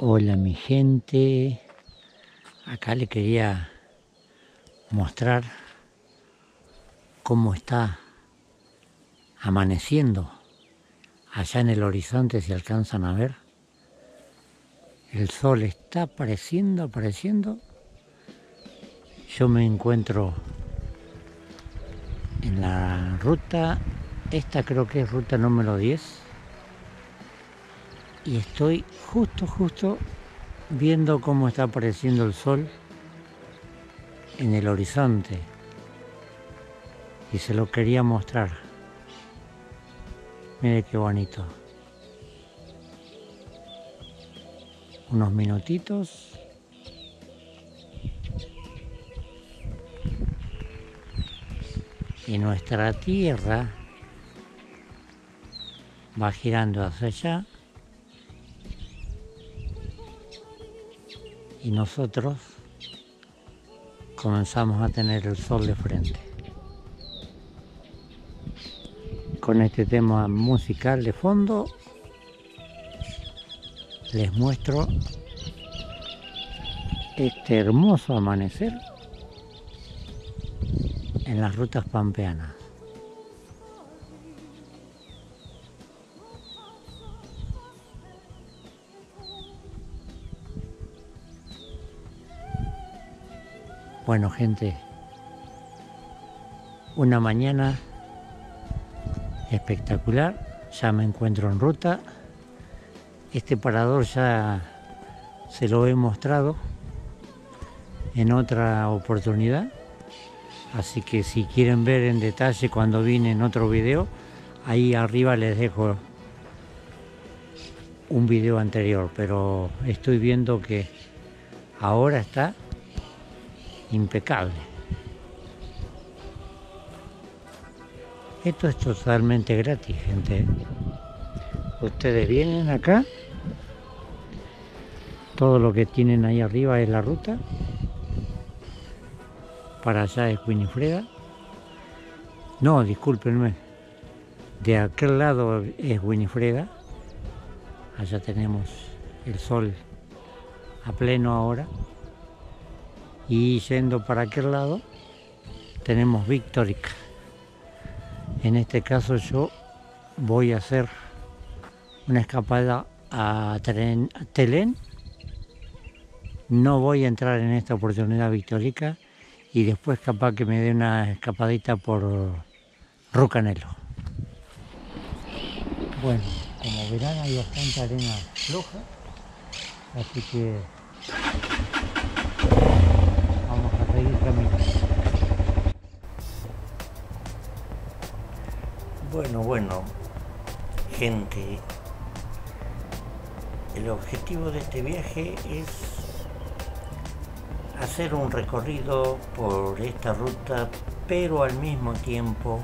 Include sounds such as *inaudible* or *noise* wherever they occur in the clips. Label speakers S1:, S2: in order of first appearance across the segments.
S1: Hola mi gente, acá le quería mostrar cómo está amaneciendo allá en el horizonte si alcanzan a ver. El sol está apareciendo, apareciendo. Yo me encuentro en la ruta, esta creo que es ruta número 10 y estoy justo, justo viendo cómo está apareciendo el sol en el horizonte y se lo quería mostrar. Mire qué bonito. Unos minutitos. Y nuestra tierra va girando hacia allá. Y nosotros comenzamos a tener el sol de frente. Con este tema musical de fondo les muestro este hermoso amanecer en las rutas pampeanas. Bueno, gente, una mañana espectacular, ya me encuentro en ruta. Este parador ya se lo he mostrado en otra oportunidad, así que si quieren ver en detalle cuando vine en otro video, ahí arriba les dejo un video anterior, pero estoy viendo que ahora está impecable. Esto es totalmente gratis, gente. Ustedes vienen acá, todo lo que tienen ahí arriba es la ruta, para allá es Winifreda. No, discúlpenme, de aquel lado es Winifreda, allá tenemos el sol a pleno ahora. Y yendo para aquel lado tenemos Victorica. En este caso yo voy a hacer una escapada a, tren, Telén. No voy a entrar en esta oportunidad Victorica y después capaz que me dé una escapadita por Rucanelo. Bueno, como verán hay bastante arena floja, así que Bueno, bueno, gente, el objetivo de este viaje es hacer un recorrido por esta ruta, pero al mismo tiempo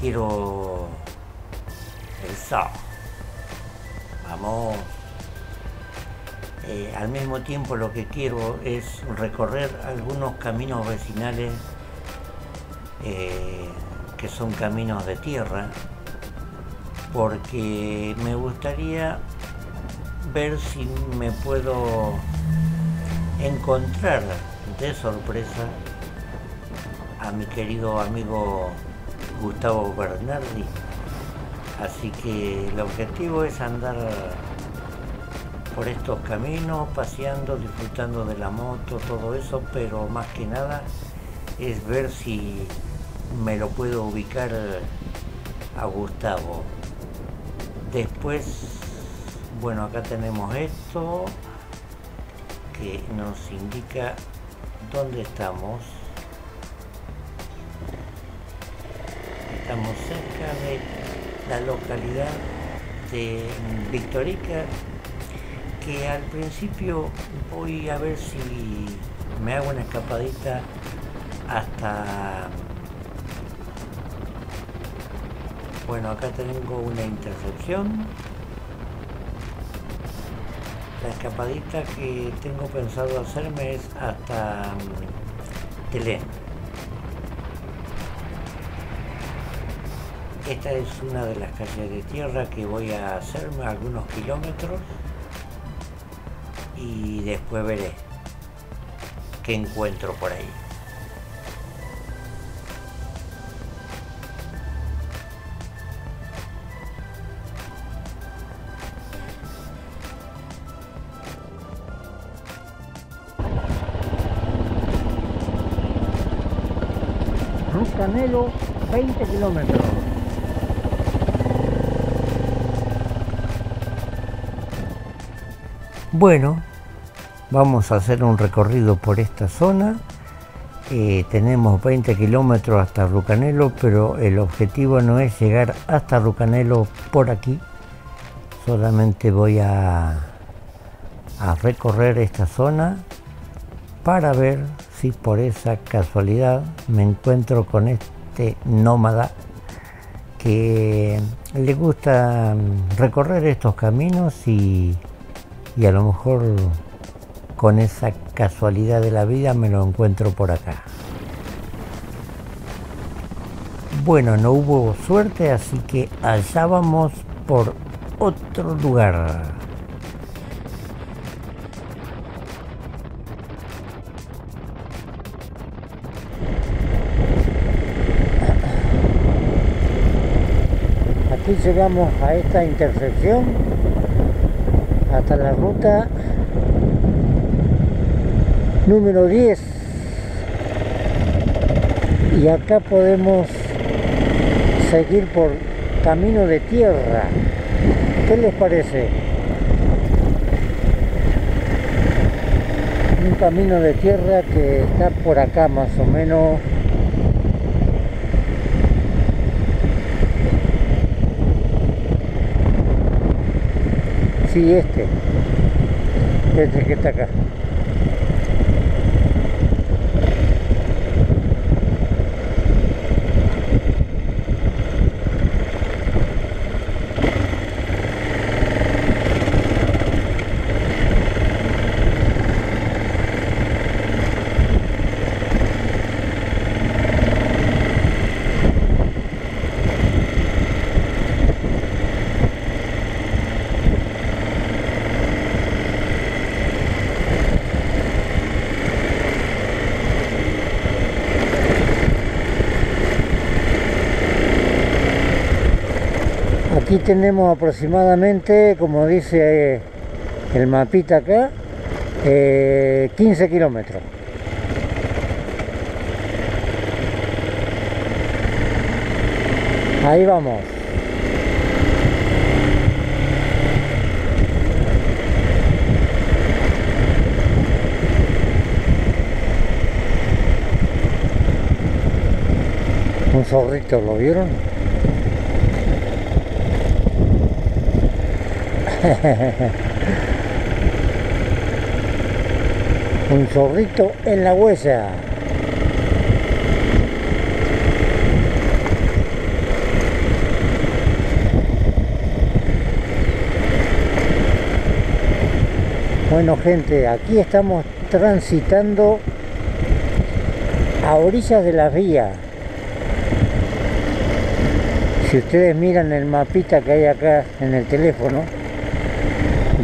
S1: quiero el sábado. Vamos eh, al mismo tiempo lo que quiero es recorrer algunos caminos vecinales eh, que son caminos de tierra, porque me gustaría ver si me puedo encontrar de sorpresa a mi querido amigo Gustavo Bernardi. Así que el objetivo es andar por estos caminos, paseando, disfrutando de la moto, todo eso, pero más que nada es ver si me lo puedo ubicar a Gustavo. Después, bueno, acá tenemos esto que nos indica dónde estamos. Estamos cerca de la localidad de Victorica que al principio voy a ver si me hago una escapadita hasta... Bueno, acá tengo una intercepción. La escapadita que tengo pensado hacerme es hasta mm, Telén. Esta es una de las calles de tierra que voy a hacerme algunos kilómetros y después veré qué encuentro por ahí.
S2: Canelo 20 kilómetros.
S1: Bueno, vamos a hacer un recorrido por esta zona. Eh, tenemos 20 kilómetros hasta Rucanelo, pero el objetivo no es llegar hasta Rucanelo por aquí. Solamente voy a, a recorrer esta zona para ver si por esa casualidad me encuentro con este nómada que le gusta recorrer estos caminos y, y a lo mejor con esa casualidad de la vida me lo encuentro por acá. Bueno, no hubo suerte, así que allá vamos por otro lugar.
S2: aquí llegamos a esta intersección hasta la ruta número 10 y acá podemos seguir por camino de tierra ¿qué les parece? un camino de tierra que está por acá más o menos Sí, este. Este que está acá. Tenemos aproximadamente, como dice el mapita acá, 15 eh, kilómetros. Ahí vamos. Un zorrito, ¿lo vieron? *laughs* Un zorrito en la huella. Bueno gente, aquí estamos transitando a orillas de la vía. Si ustedes miran el mapita que hay acá en el teléfono,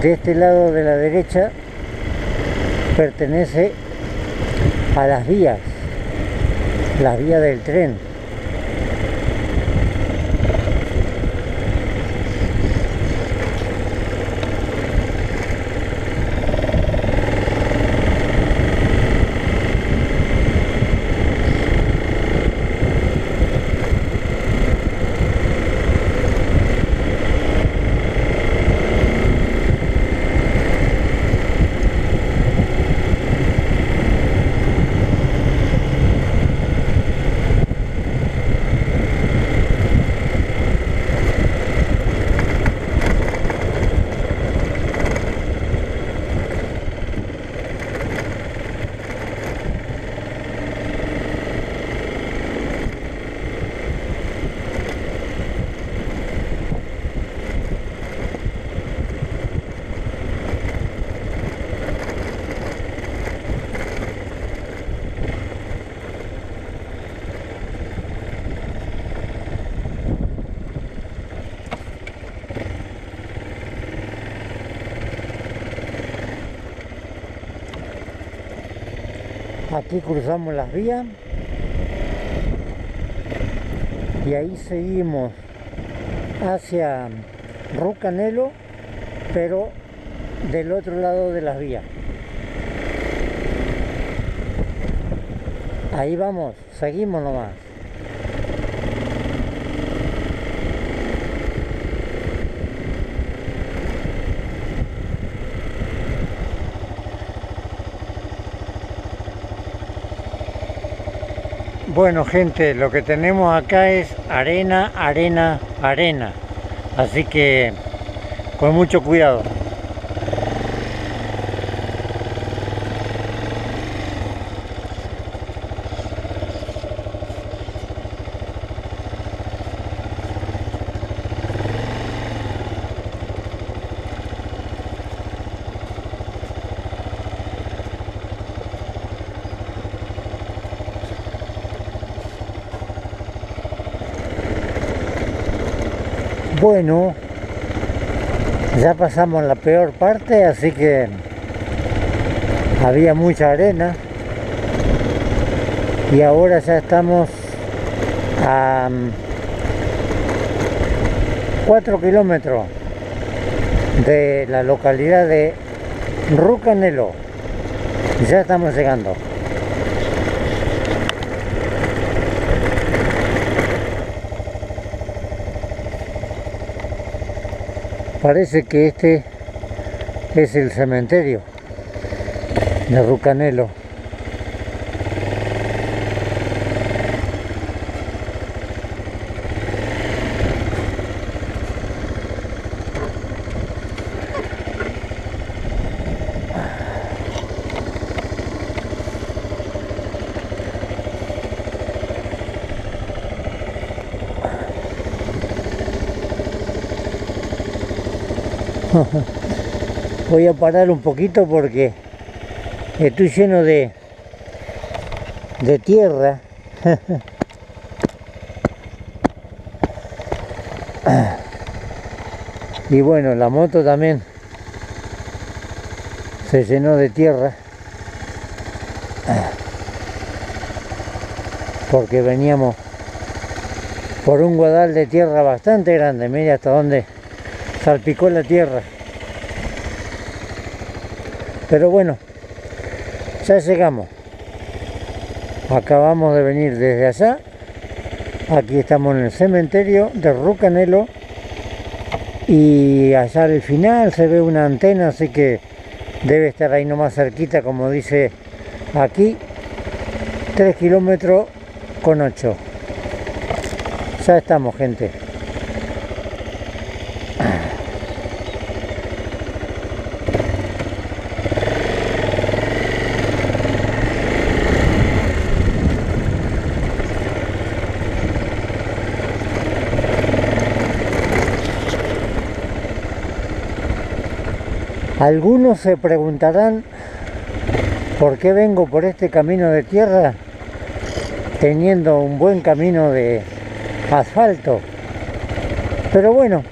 S2: de este lado de la derecha pertenece a las vías, las vías del tren.
S1: Aquí cruzamos las vías y ahí seguimos hacia Rucanelo, pero del otro lado de las vías. Ahí vamos, seguimos nomás. Bueno gente, lo que tenemos acá es arena, arena, arena. Así que con mucho cuidado. Bueno, ya pasamos la peor parte, así que había mucha arena y ahora ya estamos a 4 kilómetros de la localidad de Rucanelo. Ya estamos llegando. Parece que este es el cementerio de Rucanelo. *laughs* Voy a parar un poquito porque estoy lleno de, de tierra. *laughs* y bueno, la moto también se llenó de tierra. Porque veníamos por un guadal de tierra bastante grande, mira hasta donde salpicó la tierra. Pero bueno, ya llegamos. Acabamos de venir desde allá. Aquí estamos en el cementerio de Rucanelo. Y allá al final se ve una antena, así que debe estar ahí nomás cerquita, como dice aquí. 3 kilómetros con 8. Ya estamos, gente. Algunos se preguntarán por qué vengo por este camino de tierra teniendo un buen camino de asfalto. Pero bueno,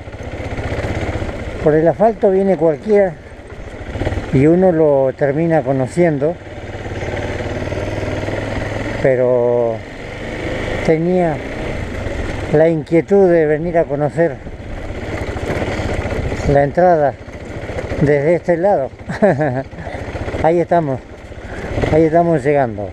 S1: por el asfalto viene cualquiera y uno lo termina conociendo. Pero tenía la inquietud de venir a conocer la entrada desde este lado. *laughs* ahí estamos, ahí estamos llegando.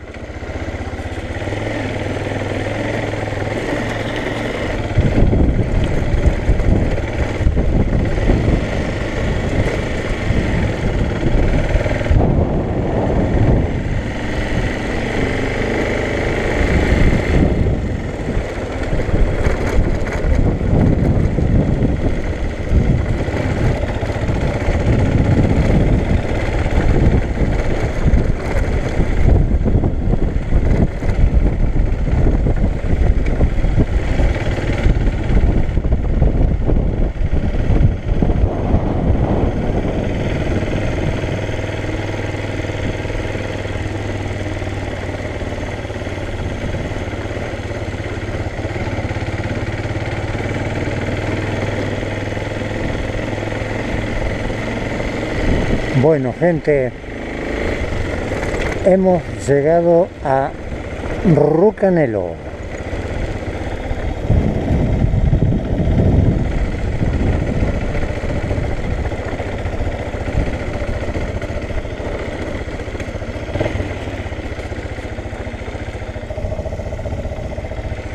S1: Bueno, hemos llegado a Rucanelo.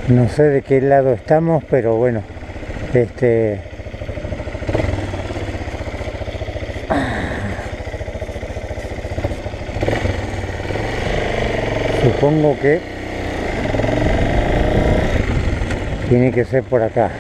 S1: No sé de qué lado estamos, pero bueno, este supongo que tiene que ser por acá.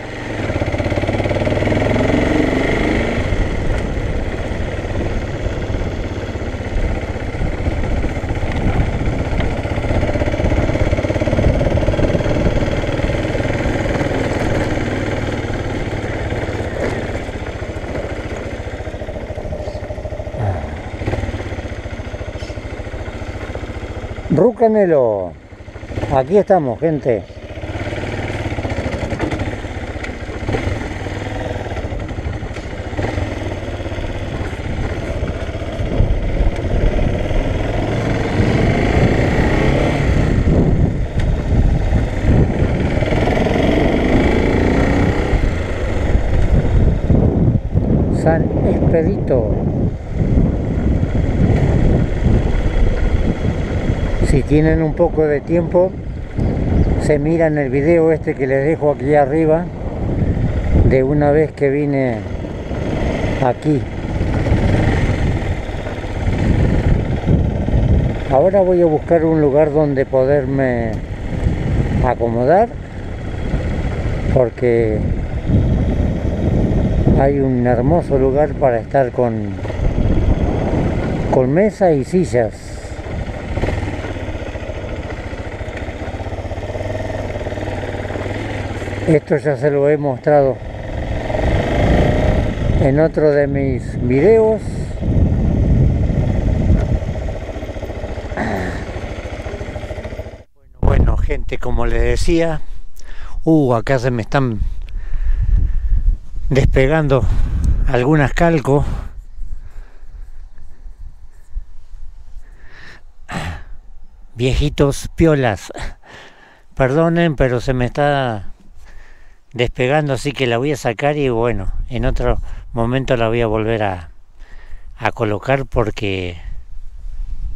S1: Rucanelo. Aquí estamos, gente. San Expedito. Si tienen un poco de tiempo se miran el video este que les dejo aquí arriba de una vez que vine aquí. Ahora voy a buscar un lugar donde poderme acomodar porque hay un hermoso lugar para estar con con mesa y sillas Esto ya se lo he mostrado en otro de mis videos. Bueno, gente, como les decía, uh, acá se me están despegando algunas calcos. Viejitos piolas. Perdonen, pero se me está despegando, así que la voy a sacar y bueno, en otro momento la voy a volver a, a colocar porque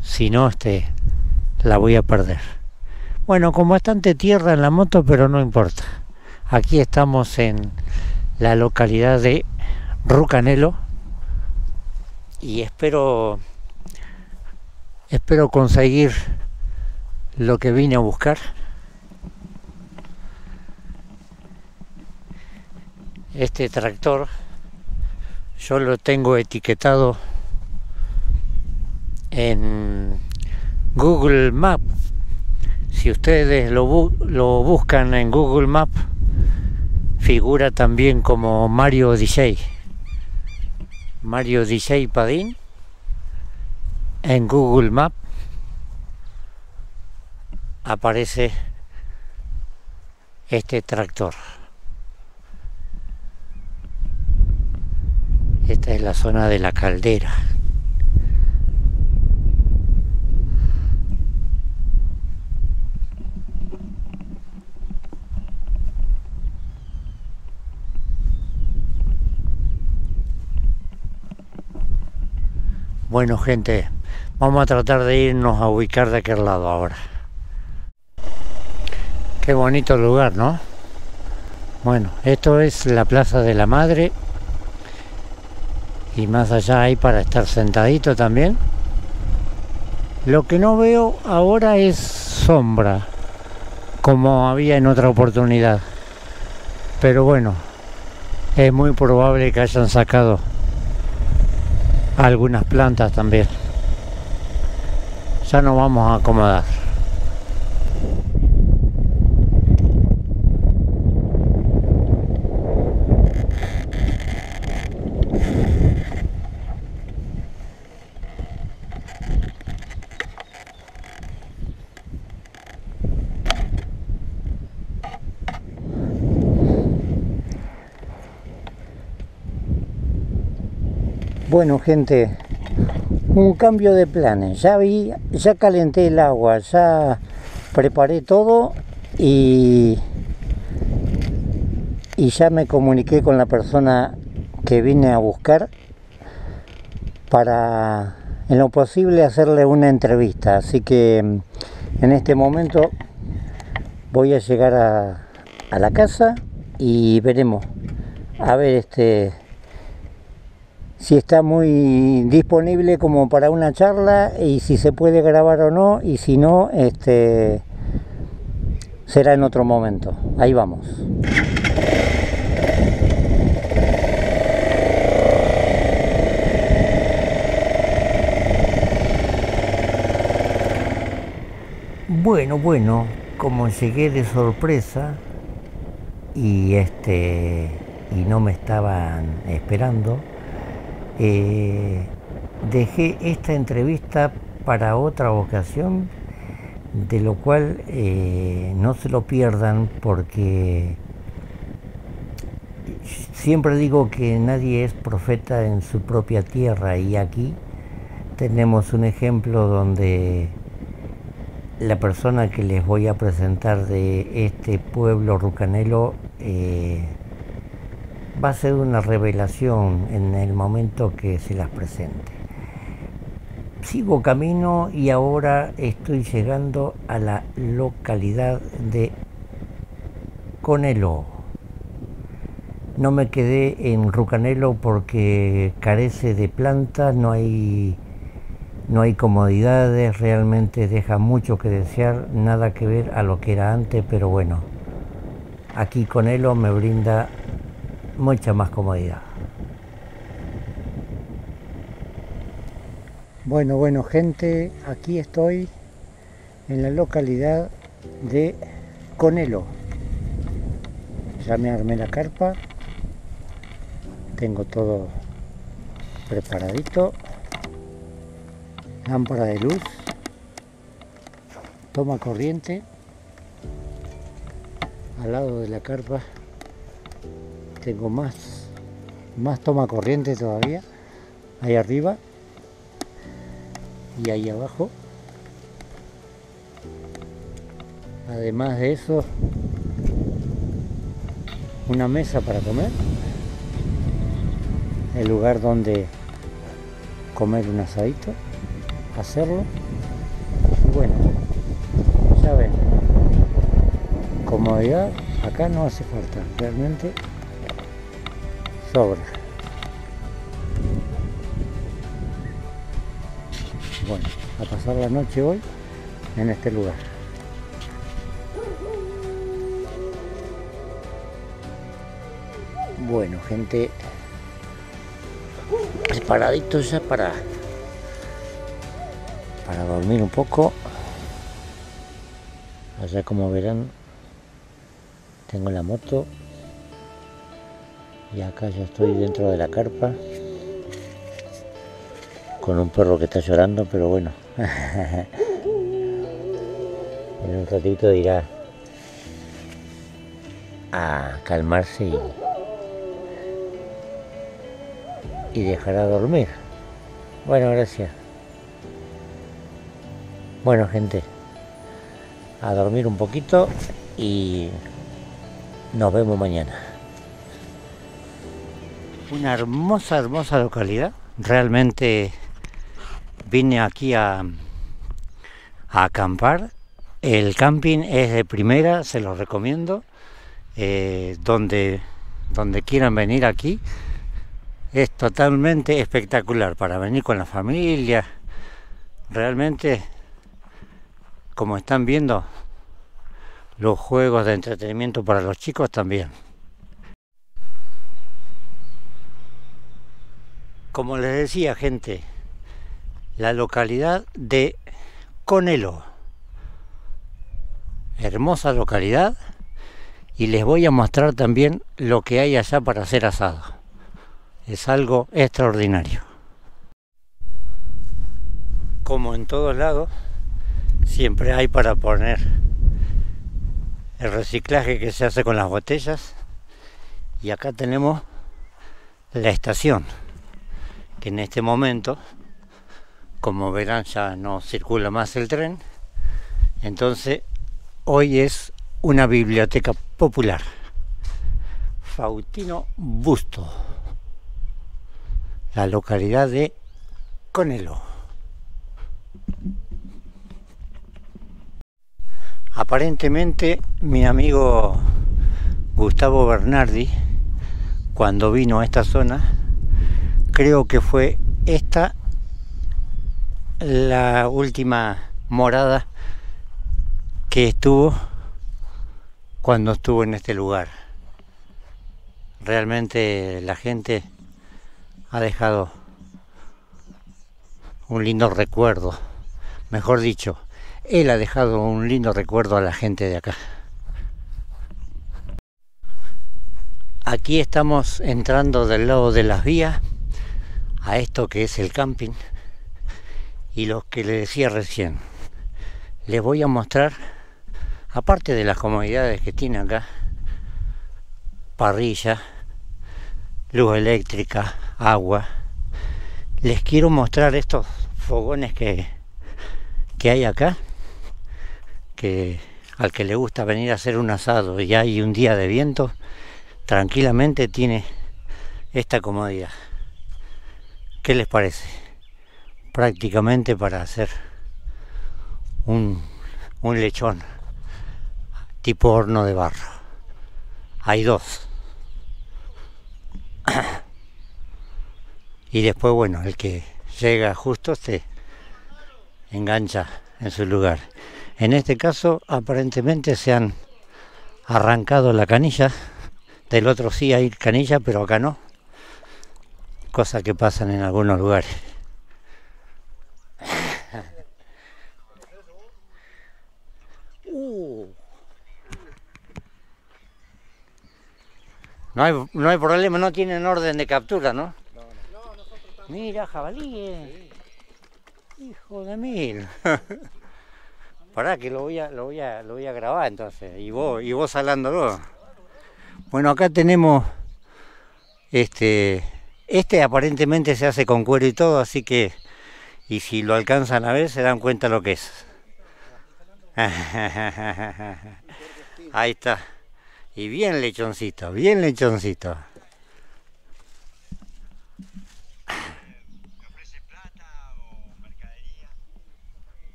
S1: si no, este, la voy a perder. Bueno, con bastante tierra en la moto, pero no importa. Aquí estamos en la localidad de Rucanelo y espero espero conseguir lo que vine a buscar este tractor yo lo tengo etiquetado en Google Maps si ustedes lo, buscan en Google Maps figura también como Mario DJ Mario DJ Padín en Google Maps aparece este tractor Esta es la zona de la caldera. Bueno gente, vamos a tratar de irnos a ubicar de aquel lado ahora. Qué bonito lugar, ¿no? Bueno, esto es la Plaza de la Madre y más allá hay para estar sentadito también. Lo que no veo ahora es sombra, como había en otra oportunidad. Pero bueno, es muy probable que hayan sacado algunas plantas también. Ya nos vamos a acomodar. Bueno gente, un cambio de planes. Ya vi, ya calenté el agua, ya preparé todo y, y ya me comuniqué con la persona que vine a buscar para en lo posible hacerle una entrevista. Así que en este momento voy a llegar a, a la casa y veremos. A ver este si está muy disponible como para una charla y si se puede grabar o no y si no este será en otro momento. Ahí vamos.
S3: Bueno bueno como llegué de sorpresa y este y no me estaban esperando eh, dejé esta entrevista para otra ocasión, de lo cual eh, no se lo pierdan porque siempre digo que nadie es profeta en su propia tierra y aquí tenemos un ejemplo donde la persona que les voy a presentar de este pueblo rucanelo eh, va a ser una revelación en el momento que se las presente. Sigo camino y ahora estoy llegando a la localidad de Conelo. No me quedé en Rucanelo porque carece de plantas, no hay, no hay comodidades, realmente deja mucho que desear, nada que ver a lo que era antes, pero bueno, aquí Conelo me brinda mucha más comodidad.
S1: Bueno, bueno gente, aquí estoy en la localidad de Conelo. Ya me armé la carpa, tengo todo preparadito, lámpara de luz, toma corriente, al lado de la carpa tengo más más toma corriente todavía ahí arriba y ahí abajo. Además de eso una mesa para comer el lugar donde comer un asadito hacerlo. Bueno ya ven comodidad acá no hace falta realmente sobra. Bueno, a pasar la noche hoy en este lugar. Bueno, gente, preparaditos ya para para dormir un poco. Allá como verán, tengo la moto y acá ya estoy dentro de la carpa con un perro que está llorando, pero bueno. *laughs* en un ratito irá a calmarse y, y dejará dormir. Bueno, gracias. Bueno, gente, a dormir un poquito y nos vemos mañana una hermosa, hermosa localidad. Realmente vine aquí a, acampar. El camping es de primera, se lo recomiendo. Eh, donde, donde quieran venir aquí, es totalmente espectacular para venir con la familia. Realmente, como están viendo, los juegos de entretenimiento para los chicos también. Como les decía gente, la localidad de Conelo. Hermosa localidad y les voy a mostrar también lo que hay allá para hacer asado. Es algo extraordinario. Como en todos lados, siempre hay para poner el reciclaje que se hace con las botellas. Y acá tenemos la estación que en este momento como verán ya no circula más el tren, entonces hoy es una biblioteca popular. Faustino Busto, la localidad de Conelo. Aparentemente mi amigo Gustavo Bernardi, cuando vino a esta zona, creo que fue esta la última morada que estuvo cuando estuvo en este lugar. Realmente la gente ha dejado un lindo recuerdo, mejor dicho, él ha dejado un lindo recuerdo a la gente de acá. Aquí estamos entrando del lado de las vías a esto que es el camping y lo que le decía recién. Les voy a mostrar, aparte de las comodidades que tiene acá, parrilla, luz eléctrica, agua, les quiero mostrar estos fogones que, que hay acá, que al que le gusta venir a hacer un asado y hay un día de viento, tranquilamente tiene esta comodidad. ¿Qué les parece? Prácticamente para hacer un, un lechón tipo horno de barro. Hay dos. Y después, bueno, el que llega justo se engancha en su lugar. En este caso, aparentemente se han arrancado la canilla. Del otro sí hay canilla, pero acá no. Cosas que pasan en algunos lugares. Uh. No hay, no hay problema, no tienen orden de captura, ¿no? Mira, jabalí. Hijo de mil. *laughs* Pará que lo voy a, lo voy a, lo voy a grabar entonces. Y vos, y vos salándolo. Bueno, acá tenemos este. Este aparentemente se hace con cuero y todo, así que. Y si lo alcanzan a ver, se dan cuenta lo que es. *laughs* Ahí está. Y bien lechoncito, bien lechoncito.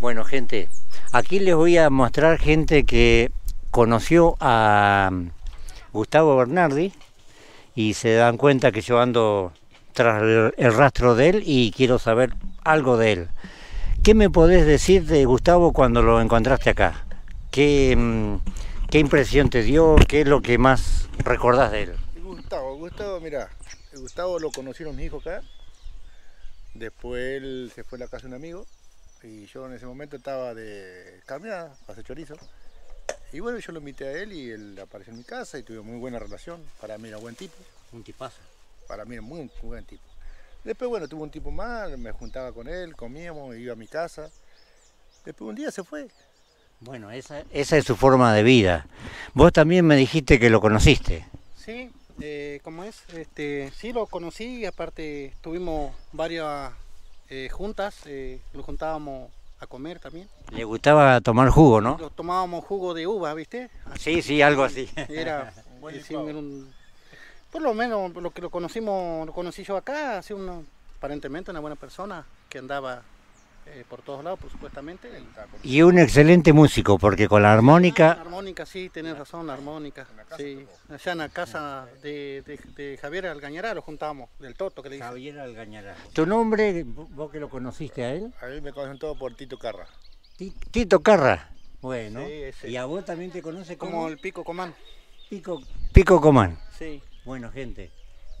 S1: Bueno, gente, aquí les voy a mostrar gente que conoció a Gustavo Bernardi y se dan cuenta que yo ando tras el rastro de él y quiero saber algo de él. ¿Qué me podés decir de Gustavo cuando lo encontraste acá? ¿Qué, mm, qué impresión te dio? ¿Qué es lo que más recordás de él?
S4: Gustavo, Gustavo, mira, Gustavo lo conocieron mis hijos acá. Después él se fue a la casa de un amigo y yo en ese momento estaba de caminada, hacer chorizo. Y bueno, yo lo invité a él y él apareció en mi casa y tuvimos muy buena relación. Para mí era buen tipo.
S1: Un tipazo.
S4: Para mí era muy, muy buen tipo. Después, bueno, tuvo un tipo más, me juntaba con él, comíamos, iba a mi casa. Después un día se fue.
S1: Bueno, esa, esa es su forma de vida. Vos también me dijiste que lo conociste.
S5: Sí, eh, ¿cómo es? Este, sí, lo conocí, aparte tuvimos varias eh, juntas, eh, nos juntábamos a comer también.
S1: Le gustaba tomar jugo, ¿no?
S5: Lo tomábamos jugo de uva, ¿viste?
S1: Sí, sí, algo así.
S5: Era, *laughs* eh, sí, era un- por lo menos lo que lo conocimos, lo conocí yo acá, así uno, aparentemente una buena persona que andaba eh, por todos lados, por supuestamente. y-
S1: Y un excelente músico, porque con la
S5: Ah,
S1: armónica,
S5: la armónica, sí, tenés razón, la armónica. Sí, allá en la casa de, de, de Javier Algañará lo juntábamos, del Toto que le dice.
S1: Javier Algañará. ¿Tu nombre, vos que lo conociste a él?
S4: A mí me conocen todo por Tito Carra.
S1: Ti- Tito Carra. Bueno,
S5: Sí, ese.
S1: y a vos también te conoce como,
S5: Como el Pico Comán.
S1: Pico, Pico Comán.
S5: Sí.
S1: Bueno, gente,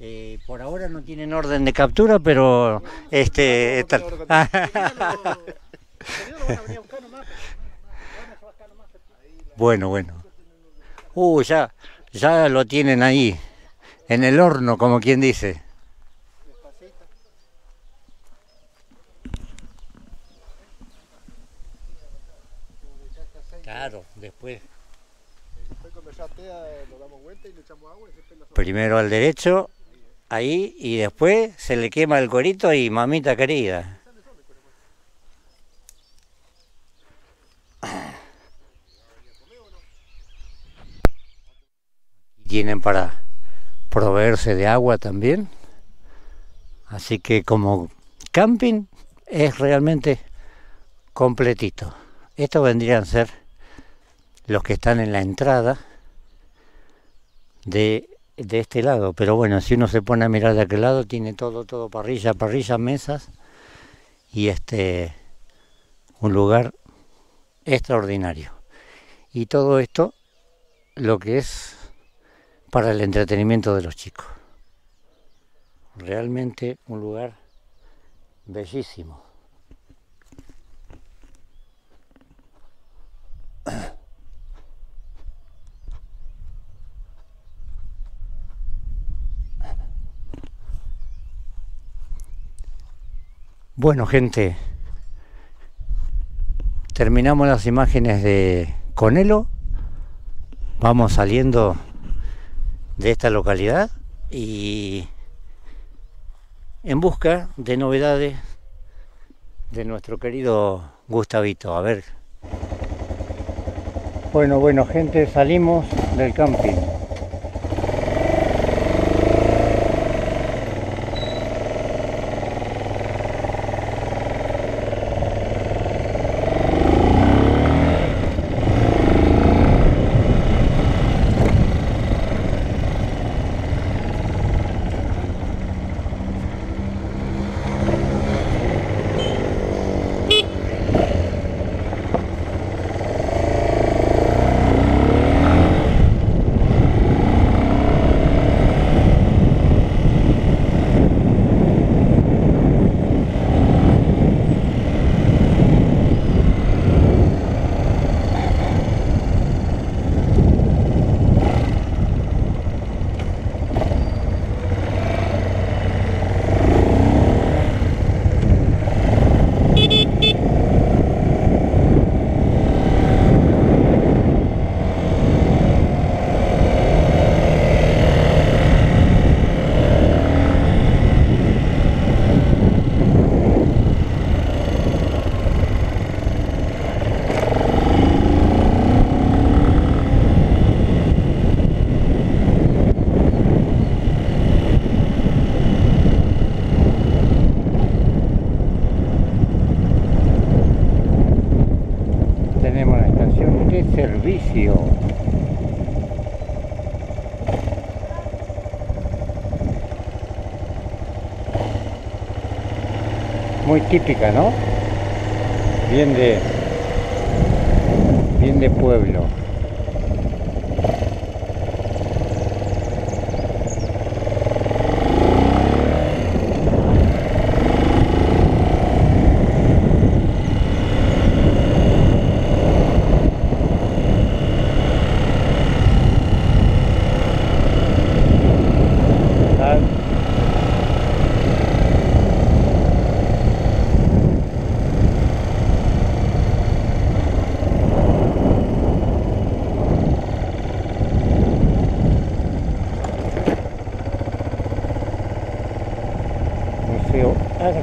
S1: eh, por ahora no tienen orden de captura, pero este, *laughs* bueno, bueno. Uh, ya, ya lo tienen ahí, en el horno, como quien dice. Claro, después. Primero al derecho ahí y después se le quema el corito y mamita querida. *coughs* Tienen para proveerse de agua también. Así que como camping es realmente completito. Estos vendrían a ser los que están en la entrada de, de, este lado. Pero bueno, si uno se pone a mirar de aquel lado, tiene todo, todo parrilla, parrilla, mesas y este un lugar extraordinario. Y todo esto lo que es para el entretenimiento de los chicos. Realmente un lugar bellísimo. Bueno, gente, terminamos las imágenes de Conelo. Vamos saliendo de esta localidad y en busca de novedades de nuestro querido Gustavito. A ver. Bueno, bueno, gente, salimos del camping. Muy típica, ¿no? Bien de bien de pueblo.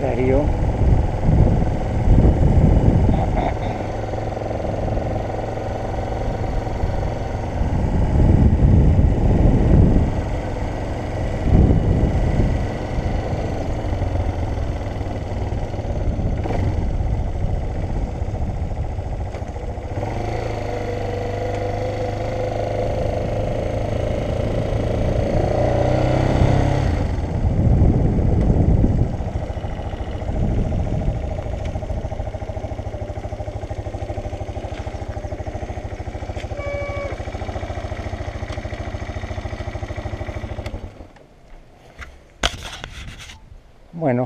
S1: Darío.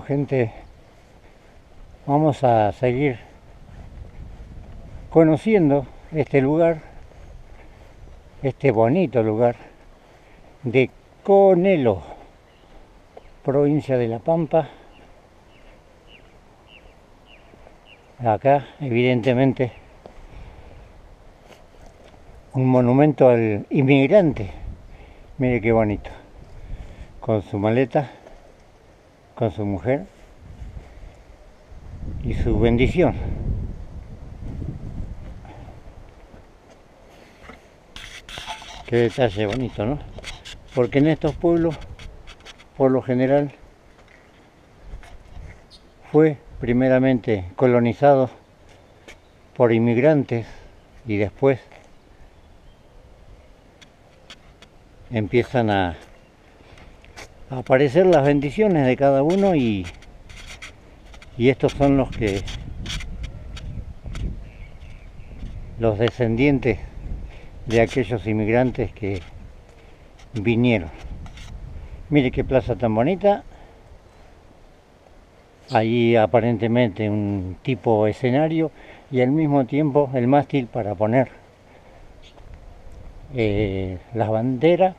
S1: Gente, vamos a seguir conociendo este lugar, este bonito lugar de Conelo, provincia de La Pampa. Acá, evidentemente, un monumento al inmigrante. Mire qué bonito. con su maleta, con su mujer y su bendición. Qué detalle bonito, ¿no? Porque en estos pueblos, por lo general, fue primeramente colonizado por inmigrantes y después empiezan a, aparecer las bendiciones de cada uno y, y estos son los que los descendientes de aquellos inmigrantes que vinieron. Mire qué plaza tan bonita. Allí aparentemente un tipo escenario y al mismo tiempo el mástil para poner eh, las banderas,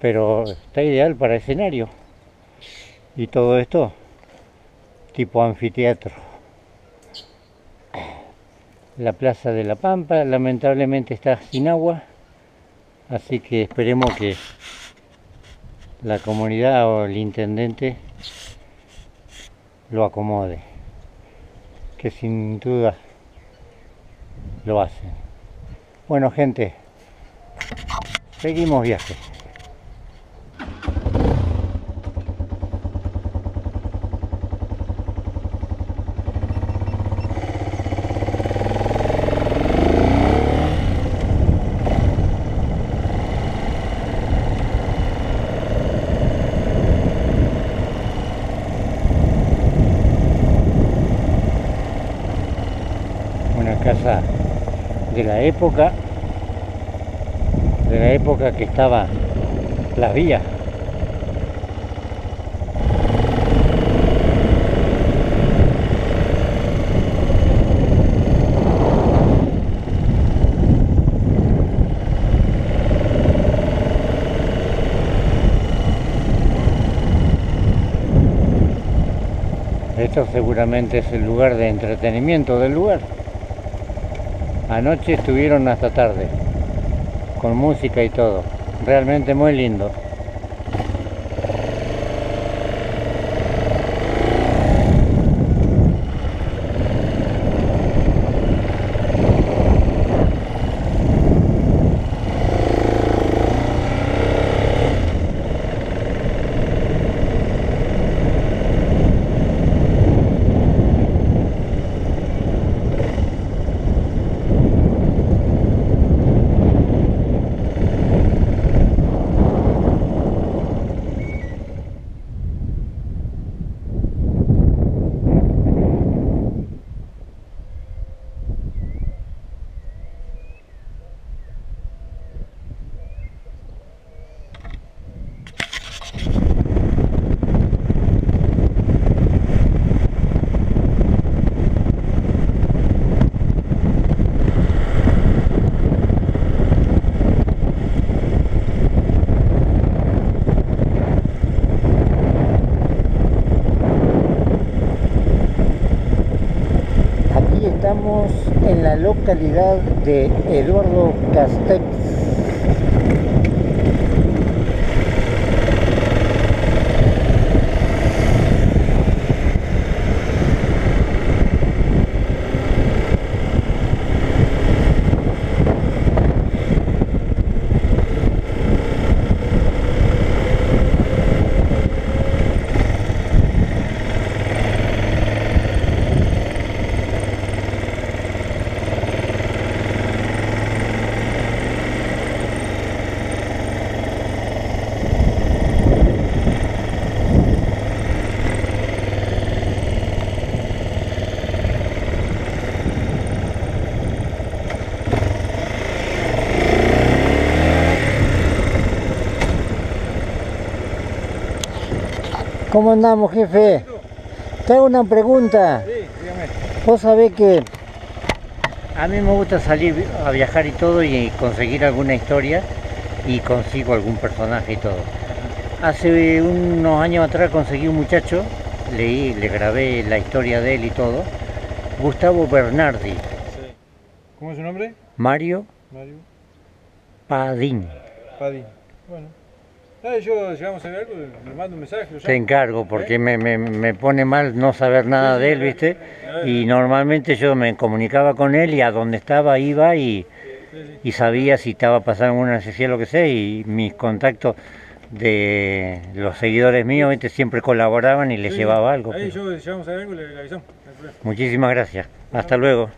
S1: pero está ideal para escenario. Y todo esto tipo anfiteatro. La Plaza de la Pampa lamentablemente está sin agua, así que esperemos que la comunidad o el intendente lo acomode, que sin duda lo hacen. Bueno gente, seguimos viaje. de la época de la época que estaba las vías Esto seguramente es el lugar de entretenimiento del lugar. Anoche estuvieron hasta tarde, con música y todo. Realmente muy lindo. Localidad de Eduardo Castex. ¿Cómo andamos, jefe? Te hago una pregunta. Sí, dígame. Vos sabés que a mí me gusta salir a viajar y todo y conseguir alguna historia y consigo algún personaje y todo. Hace unos años atrás conseguí un muchacho, leí, le grabé la historia de él y todo, Gustavo Bernardi.
S6: ¿Cómo es su nombre?
S1: Mario.
S6: Mario.
S1: Padín.
S6: Padín. Bueno. ¿Sabes? Yo, si vamos a ver algo, le mando un mensaje.
S2: Te encargo porque me, me- me pone mal no saber nada de él, ¿viste? Y normalmente yo me comunicaba con él y a donde estaba iba y, y sabía si estaba pasando alguna necesidad, lo que sea, y mis contactos de los seguidores míos ¿viste? siempre colaboraban y les llevaba algo.
S6: Ahí
S2: pero-
S6: yo, a ver algo, le, le avisamos.
S2: Muchísimas gracias. Hasta luego.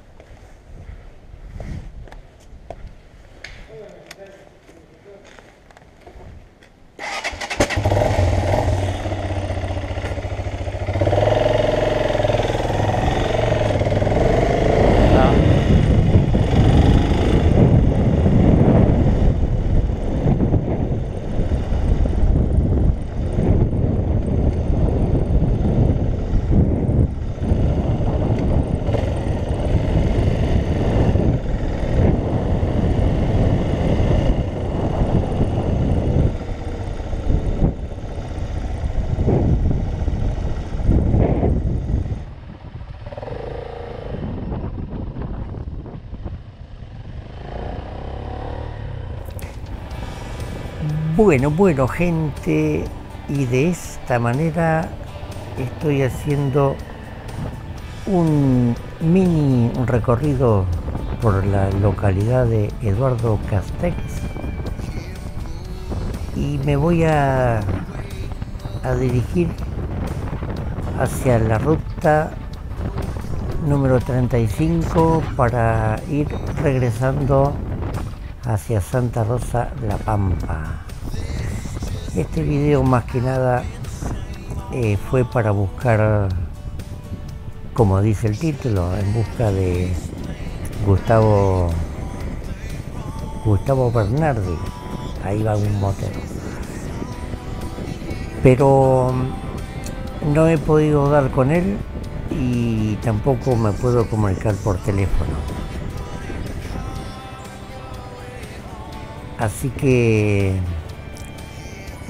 S1: Bueno, bueno, gente, y de esta manera estoy haciendo un mini recorrido por la localidad de Eduardo Castex y me voy a, dirigir hacia la ruta número 35 para ir regresando hacia Santa Rosa La Pampa. Este video más que nada eh, fue para buscar, como dice el título, en busca de Gustavo Gustavo Bernardi. Ahí va un motero. Pero mm, no he podido dar con él y tampoco me puedo comunicar por teléfono. Así que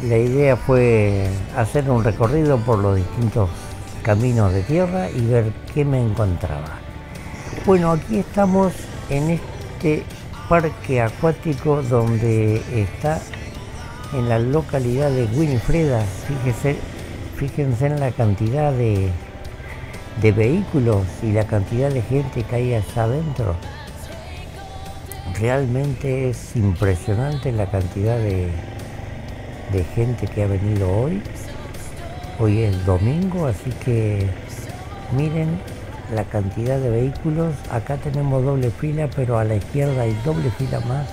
S1: la idea fue hacer un recorrido por los distintos caminos de tierra y ver qué me encontraba. Bueno, aquí estamos en este parque acuático donde está en la localidad de Winifreda. Fíjese, fíjense en la cantidad de, de vehículos y la cantidad de gente que hay allá adentro. Realmente es impresionante la cantidad de, de gente que ha venido hoy. Hoy es domingo, así que miren la cantidad de vehículos. Acá tenemos doble fila, pero a la izquierda hay doble fila más.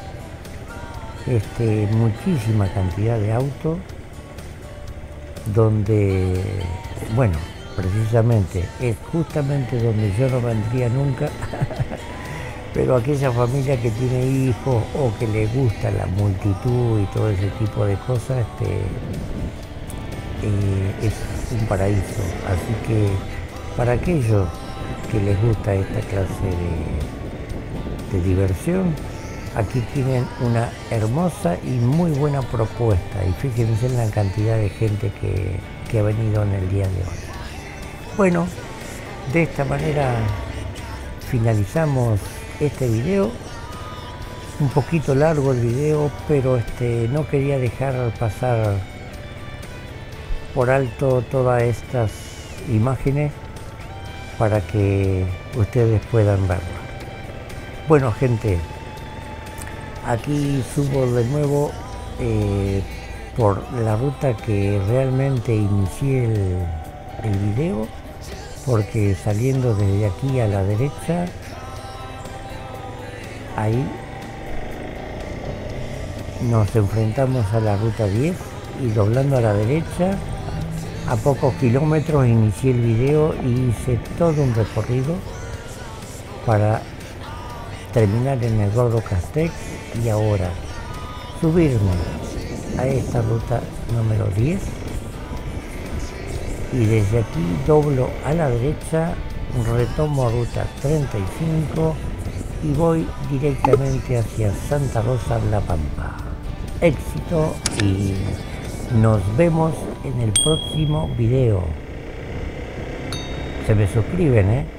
S1: Este, muchísima cantidad de autos donde, bueno, precisamente es justamente donde yo no vendría nunca, *laughs* pero aquella familia que tiene hijos o que le gusta la multitud y todo ese tipo de cosas, este, eh, es un paraíso. Así que para aquellos que les gusta esta clase de, diversión, aquí tienen una hermosa y muy buena propuesta. Y fíjense en la cantidad de gente que ha venido en el día de hoy. Bueno, de esta manera finalizamos este video. Un poquito largo el video, pero este, no quería dejar pasar por alto todas estas imágenes para que ustedes puedan verlas. Bueno, gente, aquí subo de nuevo eh, por la ruta que realmente inicié el, el video, porque saliendo desde aquí a la derecha, ahí nos enfrentamos a la ruta 10 y doblando a la derecha a pocos kilómetros inicié el video y hice todo un recorrido para terminar en Eduardo Castex y ahora subirme a esta ruta número 10 y desde aquí doblo a la derecha, retomo ruta 35 y voy directamente hacia Santa Rosa La Pampa. Éxito y nos vemos en el próximo video. Se me suscriben, ¿eh?